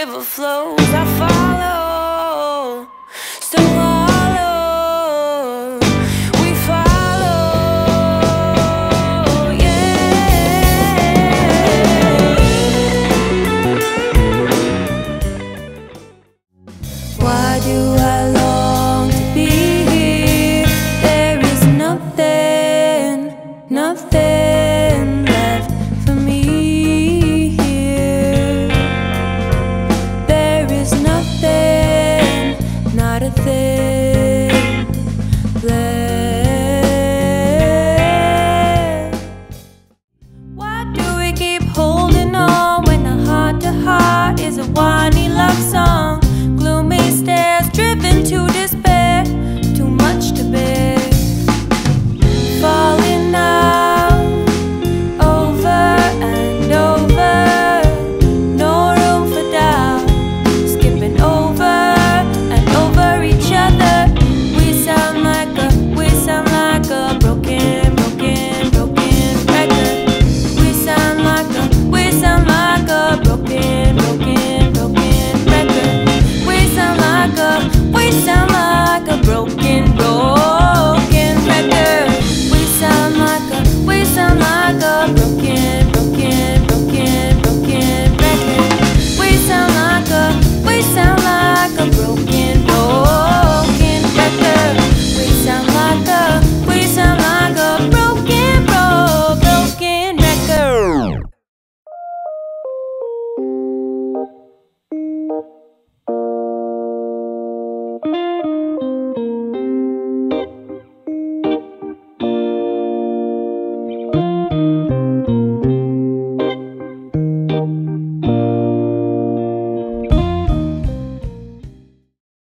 river flows, I follow. We follow. Yeah. Why do I?